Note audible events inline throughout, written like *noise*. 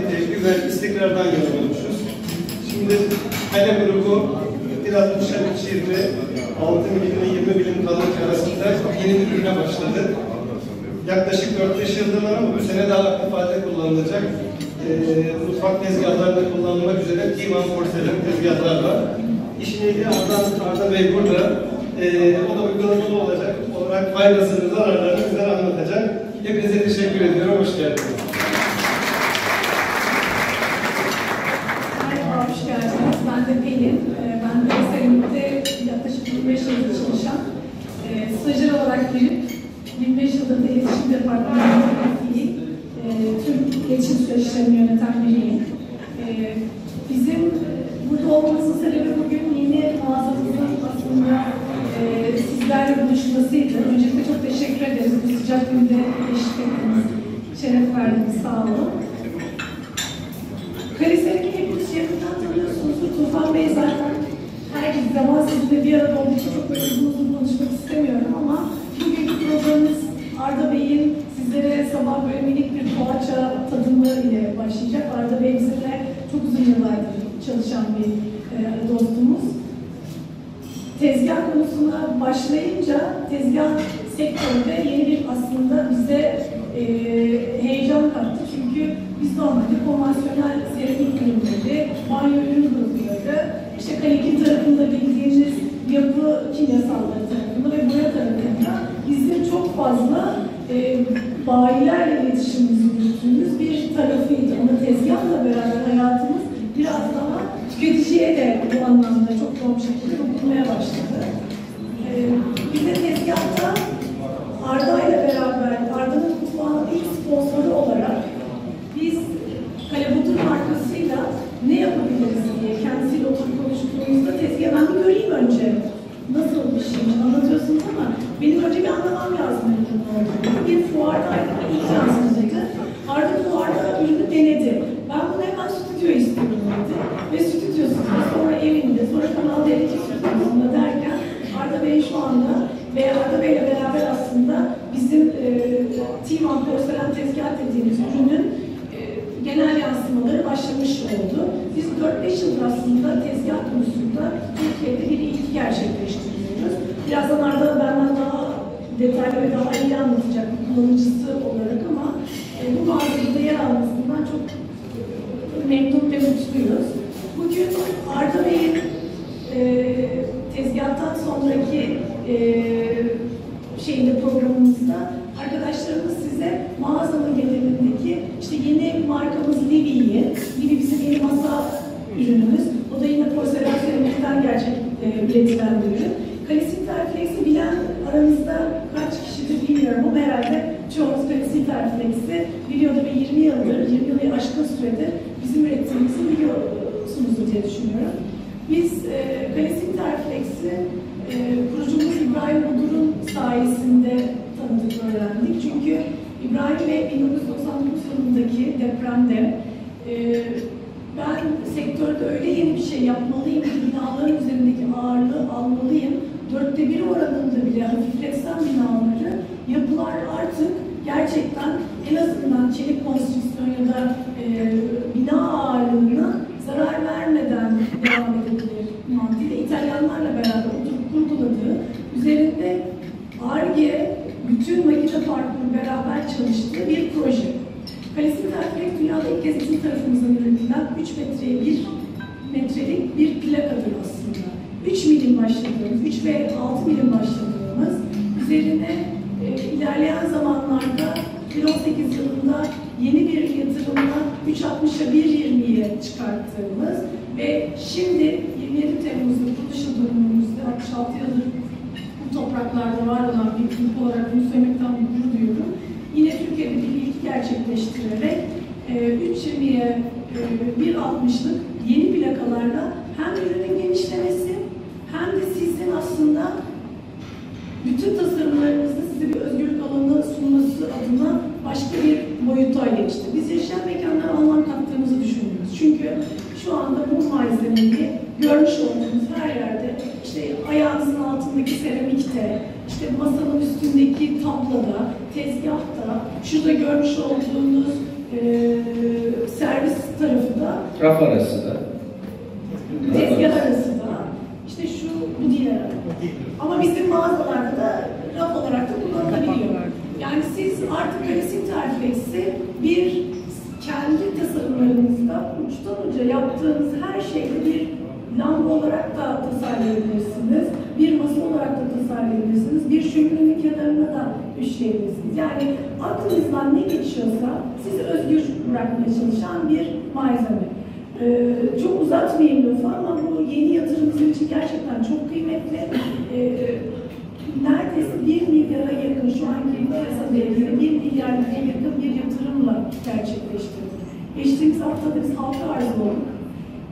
kalite, güven, istikrardan yana olmuşuz. Şimdi Kale grubu 1.60 20 6 milim ve 20 milim kalınlık arasında yeni bir ürüne başladı. Yaklaşık 4-5 yıldır var ama bu sene daha aktif halde kullanılacak. E, mutfak tezgahlarında kullanılmak üzere divan porselen tezgahlar var. İşin ehli Arda, Arda Bey burada. E, o da uygulamalı olacak olarak faydasını, zararlarını bize anlatacak. Hepinize teşekkür ediyorum. Hoş geldiniz. Merhaba, hoş geldiniz. Ben de Pelin. Ee, Ben de Seramik'te yaklaşık 25 yıldır çalışan, e, stajyer olarak girip 25 yıldır da iletişim departmanında fiil, e, tüm iletişim süreçlerini yöneten biriyim. E, Bizim e, burada olmamızın sebebi bugün yeni mağazamızın aslında e, sizlerle buluşmasıydı. Öncelikle çok teşekkür ederiz bu sıcak günde eşlik ettiniz, şeref verdiniz, sağ olun. Kalise'deki hepiniz yakından tanıyorsunuzdur. Tufan Bey zaten her zaman sizinle bir arada olduğu için çok böyle uzun uzun konuşmak istemiyorum ama bugünkü programımız Arda Bey'in sizlere sabah böyle minik bir poğaça tadımı ile başlayacak. Arda Bey bizimle çok uzun yıllardır çalışan bir e, dostumuz. Tezgah konusuna başlayınca tezgah sektöründe yeni bir aslında bize e, heyecan kattı. Çünkü biz normalde konvansiyonel seramik ürünleri, banyo ürün grupları, işte kalekin tarafında bildiğiniz yapı kimyasalları tarafında ve boya tarafında bizim çok fazla e, bayilerle iletişimimizi yürüttüğümüz bir tarafıydı. Ama tezgahla beraber hayatımız biraz daha tüketiciye de bu anlamda çok yoğun şekilde dokunmaya başladı. Ee, bize tezgahta Arda ile beraber, Arda'nın mutfağının ilk sponsoru olarak biz Kalebudur markasıyla ne yapabiliriz diye kendisiyle oturup konuştuğumuzda tezgah ben bir göreyim önce. Nasıl bir şey anlatıyorsunuz ama benim önce bir anlamam lazım ürünün olduğunu. Bir fuardaydı, ilk yansımaydı. Arda fuarda ürünü denedi. Ben bunu hemen stüdyo istiyorum dedi. Ve stüdyosunda, sonra evinde, sonra Kanal D2 stüdyosunda derken Arda Bey şu anda ve Arda Bey'le beraber aslında bizim e, Timan porselen tezgah dediğimiz ürünün e, genel yansımaları başlamış oldu. Biz 4-5 yıldır aslında tezgah konusunda Türkiye'de bir ilki gerçekleştiriyoruz. Birazdan Arda benden daha detaylı ve daha iyi anlatacak bir kullanıcısı olarak ama e, bu mağazada yer almasından çok memnun ve mutluyuz. Bugün Arda Bey'in e, tezgahtan sonraki e, şeyinde programımızda arkadaşlarımız size mağazanın genelindeki işte yeni markamız Livi'yi, Livi bizim yeni masa ürünümüz. O da yine porselen seramikten gerçek e, üretilen bir ürün. Kalisit Reflex'i bilen aranızda kaç kişidir bilmiyorum ama herhalde çoğunuz Kalisit Reflex'i biliyordu ve 20 yıldır, 20 yılı aşkın süredir bizim ürettiğimizi biliyorsunuzdur diye düşünüyorum. Biz e, Kalisit Reflex'i e, kurucumuz İbrahim Budur'un sayesinde tanıdık, öğrendik. Çünkü İbrahim Bey 1999 yılındaki depremde e, ben sektörde öyle yeni bir şey yapmalıyım ki binaların üzerindeki ağırlığı almalıyım. 2018 yılında yeni bir yatırımla 3.60'a 1.20'ye çıkarttığımız ve şimdi 27 Temmuz'da kuruluş yıl dönümümüzde 66 yıldır bu topraklarda var olan bir kulüp olarak bunu söylemekten gurur duyuyorum. Yine Türkiye'de bir ilk gerçekleştirerek e, 3.20'ye e, 1.60'lık yeni plakalarla hem ürünün genişlemesi hem de sizin aslında bütün size bir özgürlük alanı sunması adına başka bir boyuta geçti. Biz yaşayan mekanlara anlam kattığımızı düşünüyoruz. Çünkü şu anda bu malzemeyi görmüş olduğunuz her yerde, işte ayağınızın altındaki seramikte, işte masanın üstündeki tabloda, tezgahta, şurada görmüş olduğunuz eee servis tarafı da Raf arası da. tezgah arası da işte şu bu değil herhalde. Ama bizim mağazalarda da raf olarak da kullanılabiliyor. Yani siz artık böyle Sinterflex'i bir kendi uca yaptığınız her şeyde bir lamba olarak da tasarlayabilirsiniz. Bir masa olarak da tasarlayabilirsiniz. Bir şöminenin kenarına da düşleyebilirsiniz. Yani aklınızdan ne geçiyorsa sizi özgür bırakmaya çalışan bir malzeme. Ee, çok uzatmayayım lafı ama bu yeni yatırım için gerçekten çok kıymetli. Ee, neredeyse 1 milyara yakın şu anki piyasa değerinde 1 milyar yakın bir yatırımla gerçekleştirdik. Geçtiğimiz haftada biz halka arz olduk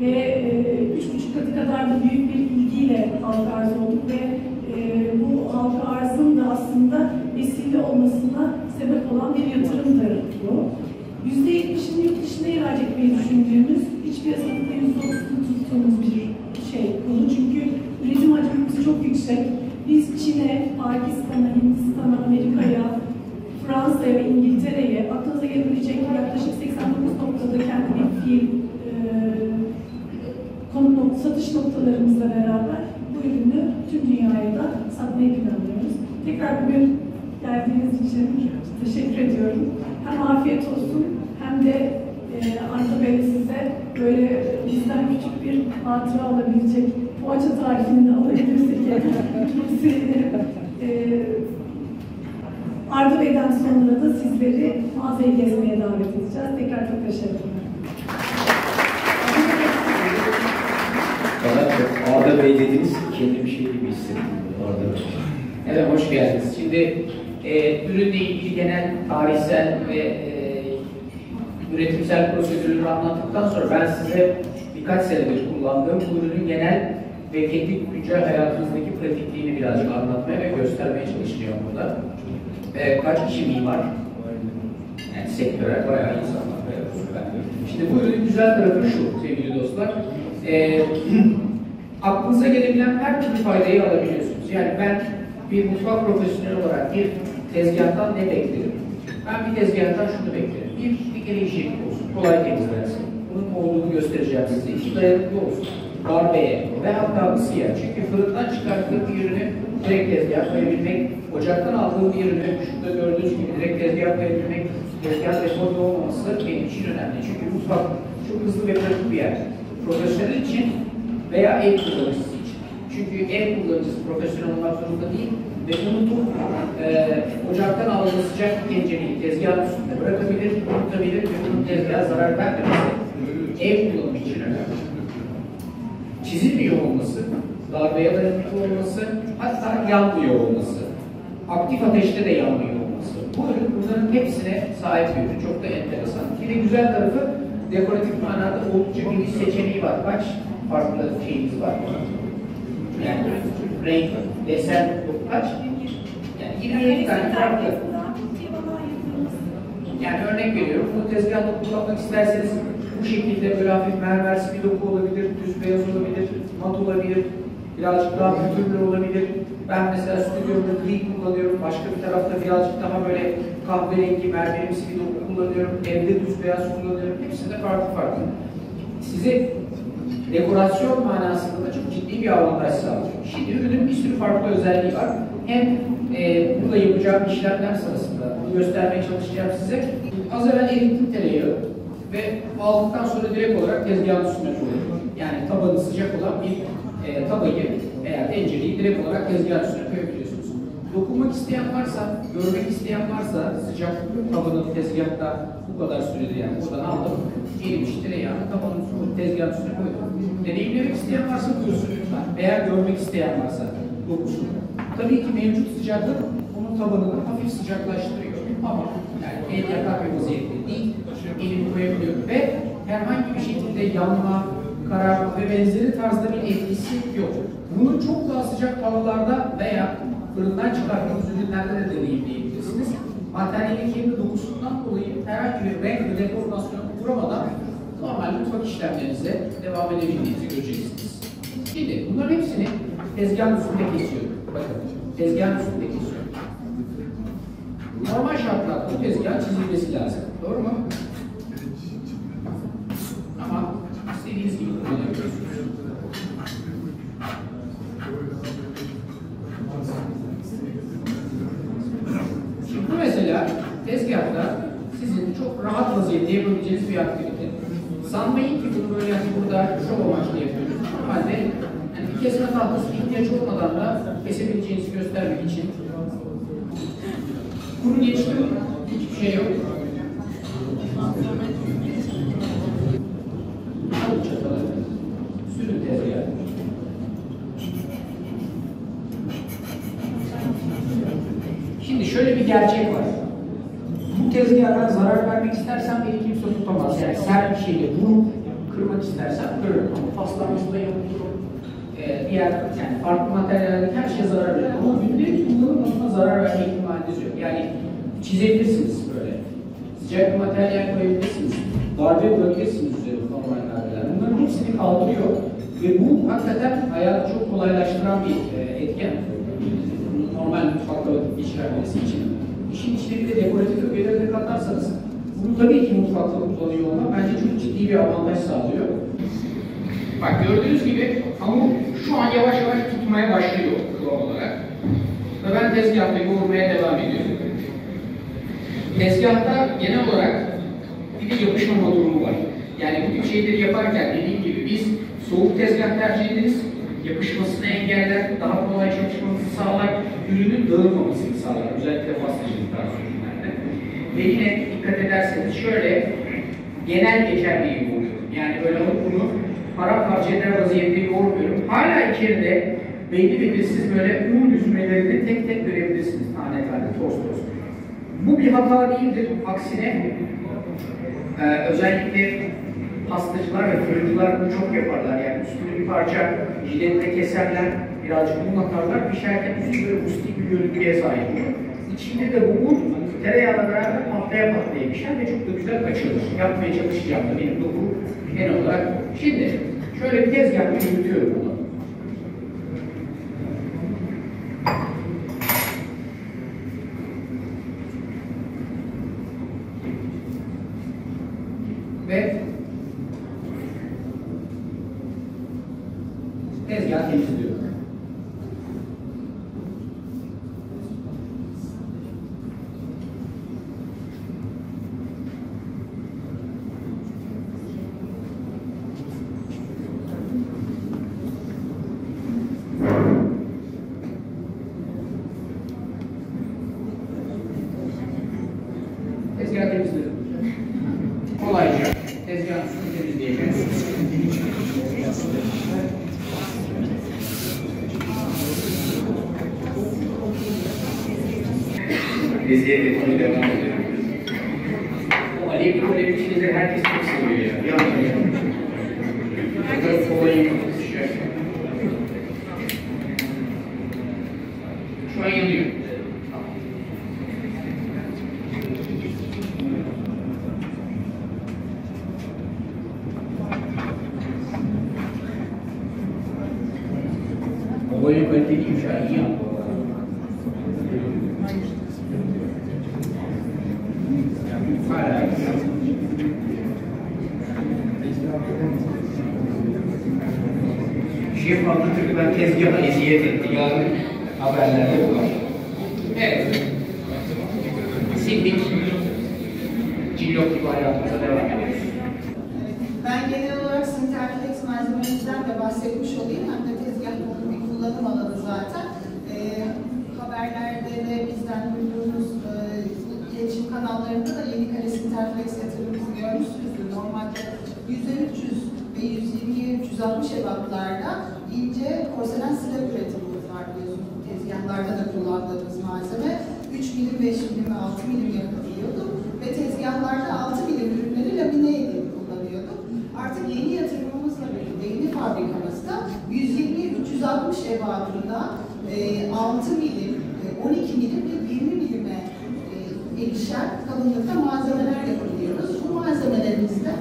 ve e, üç buçuk katı kadar da büyük bir ilgiyle halka arz olduk ve e, bu halka arzın da aslında vesile olmasına sebep olan bir yatırımdır bu. %70'ini yurt dışına ihraç etmeyi düşündüğümüz, hiç piyasada %30'unu tuttuğumuz bir şey konu. Çünkü üretim hacmimiz çok yüksek. Biz Çin'e, Pakistan'a, Hindistan'a, Amerika'ya, Fransa'ya ve İngiltere'ye aklınıza gelebilecek yaklaşık 89 noktada kendi bir fiil e, konu nok- satış noktalarımızla beraber bu ürünü tüm dünyaya da satmayı planlıyoruz. Tekrar bugün geldiğiniz için teşekkür ediyorum. Hem afiyet olsun hem de e, Arda Bey size böyle bizden küçük bir hatıra alabilecek poğaça tarifini de alabilirsek sevinirim. *laughs* E, Arda Bey'den sonra da sizleri mağazayı gezmeye davet edeceğiz. Tekrar çok teşekkürler. Bana Arda Bey dediniz, kendimi şey gibi hissettim. Arda Bey. Evet, hoş geldiniz. Şimdi e, ürünle ilgili genel tarihsel ve e, üretimsel prosedürleri anlattıktan sonra ben size birkaç senedir kullandığım bu ürünün genel ve teknik güncel hayatınızdaki pratikliğini birazcık anlatmaya ve göstermeye çalışacağım burada. E, kaç kişi mimar? Yani sektörel bayağı insanlar. Şimdi bu ürünün güzel tarafı şu sevgili dostlar. E, *clears throat* aklınıza gelebilen her türlü faydayı alabiliyorsunuz. Yani ben bir mutfak profesyoneli olarak bir tezgahtan ne beklerim? Ben bir tezgahtan şunu beklerim. Bir, bir kere hijyenik olsun, kolay temizlensin. Bunun olduğunu göstereceğim size. İki, dayanıklı olsun. Darbeye ve hatta ısıya. Çünkü fırından çıkarttığım bir ürünü direkt tezgah koyabilmek, ocaktan aldığım bir ürünü şurada gördüğünüz gibi direkt tezgah koyabilmek, tezgah depoda olmaması benim için önemli. Çünkü mutfak çok hızlı ve pratik bir yer. Profesyonel için veya ev kullanıcısı için. Çünkü ev kullanıcısı profesyonel olmak zorunda değil ve unutup e, ocaktan aldığı sıcak tencereyi tezgahın üstünde bırakabilir, unutabilir ve bunun tezgaha zarar vermemesi ev kullanımı için önemli. Çizilmiyor olması, darbeye dayanıklı olması, hatta yanmıyor olması, aktif ateşte de yanmıyor olması. Bu ürün bunların hepsine sahip bir ürün. Çok da enteresan. Bir de güzel tarafı dekoratif manada oldukça geniş seçeneği var. Kaç farklı şeyimiz var? Yani renk, desen, kaç? Yani 27 tane farklı. Yani örnek veriyorum, bu tezgahta kullanmak isterseniz şekilde böyle hafif mermersi bir doku olabilir, düz beyaz olabilir, mat olabilir, birazcık daha pütürlü olabilir. Ben mesela stüdyomda gri kullanıyorum, başka bir tarafta birazcık daha böyle kahverengi, mermerimsi bir doku kullanıyorum, evde düz beyaz kullanıyorum. Hepsinde farklı farklı. Size dekorasyon manasında da çok ciddi bir avantaj sağlıyor. Şimdi ürünün bir sürü farklı özelliği var. Hem e, burada yapacağım işlemler sırasında bunu göstermeye çalışacağım size. Az evvel erittim tereyağı ve aldıktan sonra direkt olarak tezgahın üstüne koyuyorum. Yani tabanı sıcak olan bir e, tabayı veya tencereyi direkt olarak tezgahın üstüne koyabiliyorsunuz. Dokunmak isteyen varsa, görmek isteyen varsa sıcak tabanın tezgahta bu kadar sürede yani buradan aldım. Erimiş tereyağını tabanın üstüne, tezgahın üstüne koydum. Deneyimlemek isteyen varsa buyursun lütfen. Veya görmek isteyen varsa dokusun. Tabii ki mevcut sıcaklık onun tabanını hafif sıcaklaştırıyor. Ama yani el yakar bir vaziyette değil, elimi koyabiliyorum ve herhangi bir şekilde yanma, kararma ve benzeri tarzda bir etkisi yok. Bunu çok daha sıcak havalarda veya fırından çıkarttığımız ürünlerde de deneyimleyebilirsiniz. materyalin kendi dokusundan dolayı herhangi bir renk ve deformasyon uğramadan normal mutfak işlemlerinize devam edebildiğinizi göreceksiniz. Şimdi bunların hepsini tezgahın üstünde kesiyorum. Bakın, tezgahın üstünde kesiyorum. Normal şartlarda bu tezgah çizilmesi lazım. Doğru mu? Ama istediğiniz gibi kullanabiliyorsunuz. Şimdi bu mesela tezgahta sizin çok rahat vaziyette yapabileceğiniz bir aktivite. Sanmayın ki bunu böyle yani burada şov amaçlı yapıyoruz. Normalde yani bir kesme tahtası ihtiyaç olmadan da kesebileceğinizi göstermek için kuru geçti hiçbir şey yok. Sürün tezgahı. Şimdi şöyle bir gerçek var. Bu tezgahdan zarar vermek istersem beni kimse tutamaz. Yani sert bir şeyle vurup kırmak istersem kırarım. Ama paslanmasında yapıyorum. Ee, diğer yani farklı materyallerdeki her şeye zarar verir. Ama gündelik kullanım zarar verme ihtimaliniz yok. Yani çizebilirsiniz böyle. Sıcak materyal koyabilirsiniz. Darbe bırakabilirsiniz üzerine normal darbeler. Bunların hepsini kaldırıyor. Ve bu hakikaten hayatı çok kolaylaştıran bir e, etken normal mutfakta vakit geçirebilmesi için. İşin içine bir de dekoratif ögeleri de katarsanız bunu tabii ki mutfakta kullanıyor olmak bence çok ciddi bir avantaj sağlıyor. Bak gördüğünüz gibi hamur şu an yavaş yavaş tutmaya başlıyor. Ve ben tezgahta yoğurmaya devam ediyorum. Tezgahta genel olarak bir de yapışmama durumu var. Yani bu tip şeyleri yaparken dediğim gibi biz soğuk tezgah tercih ederiz. Yapışmasını engeller, daha kolay çalışmasını sağlar, ürünün dağılmamasını sağlar. Özellikle pastacılık tarzı ürünlerde. Ve yine dikkat ederseniz şöyle genel geçerliği yoğuruyorum. Yani böyle bunu paramparça eder vaziyette yoğurmuyorum. Hala içeride belli bir siz böyle un düzmelerini tek tek görebilirsiniz. Tane tane, toz toz. Bu bir hata değildir. Aksine e, özellikle pastacılar ve fırıncılar bunu çok yaparlar. Yani üstünü bir parça jiletle keserler, birazcık un atarlar, pişerken üstü böyle rustik bir görüntüye sahip olur. İçinde de bu un tereyağla beraber patlaya patlaya pişer ve çok da güzel açılır. Yapmaya çalışacağım da benim de bu genel olarak. Şimdi şöyle bir tezgahla yürütüyorum bunu. Ve tezgah temizliyorum. Tezgah temizledim. Kolayca tezgahın üstünü temizleyeceğim. Eziyet etmeye devam ediyorum. O alevli alevli şeyleri herkes çok seviyor ya. Bir anda ya. Ne kadar kolay yapılmış şey. Şu an yanıyor. Olayın kaliteli şu an iyi ama. Hala. Şef anlatır ben etti. Yani haberlerde var. Evet. Sildik. Cillop gibi hayatımıza devam ediyoruz. Ben genel olarak Sinterflex malzemenizden de bahsetmiş olayım. Hem de tezgahın bir kullanım alanı zaten. Ee, haberlerde de bizden duyduğunuz e, iletişim kanallarında da yeni kare Sinterflex yatırımımızı görmüşsünüzdür. Normalde 100'e 300 ve 120'ye 360 ebatlarda ince porselen slab üretimimiz var biliyorsunuz. Tezgahlarda da kullandığımız malzeme 3 milim, 5 milim ve 6 milim yapabiliyorduk. Ve tezgahlarda 6 milim ürünleri lamine edip kullanıyorduk. Artık yeni yatırımımızla birlikte yeni fabrikamızda 120-360 ebatında e, 6 milim, e, 12 milim ve 20 milime e, kalınlıkta malzemeler yapabiliyoruz. Bu malzemelerimizde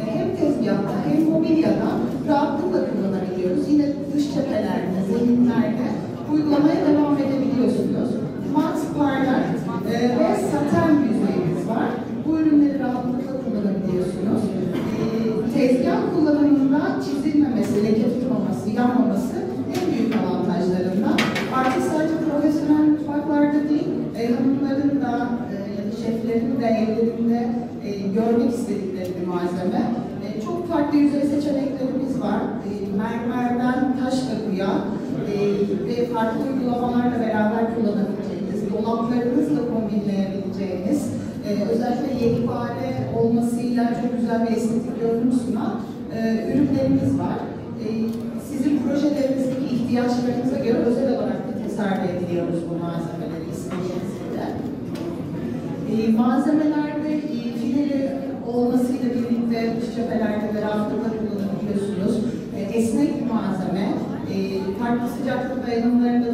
e, hem tezgahta hem mobilyada rahatlıkla kullanabiliyoruz. Yine dış cephelerde, zeminlerde uygulamaya devam edebiliyorsunuz. Mat, parlak e, ve saten yüzeyimiz var. Bu ürünleri rahatlıkla kullanabiliyorsunuz. E, tezgah kullanımında çizilmemesi, leke tutmaması, yanmaması en büyük avantajlarından. Artık sadece profesyonel mutfaklarda değil, e, hanımların da e, ya da şeflerin de evlerinde e, görmek istedikleri bir malzeme. E, çok farklı yüzey seçeneklerimiz var. Mermerden taş kapıya ve farklı uygulamalarla beraber kullanabileceğiniz, dolaplarınızla kombinleyebileceğiniz, e, özellikle yekpare olmasıyla çok güzel bir estetik görünüm sunan e, ürünlerimiz var. E, sizin projelerinizdeki ihtiyaçlarınıza göre özel olarak da tasarruf ediyoruz bu malzemeleri istediğinizde. E, malzemelerde e, fileli olmasıyla birlikte dış cephelerde ve rahatlıkla kullanabiliyorsunuz. E, esnek bir malzeme. Farklı sıcaklık dayanımlarına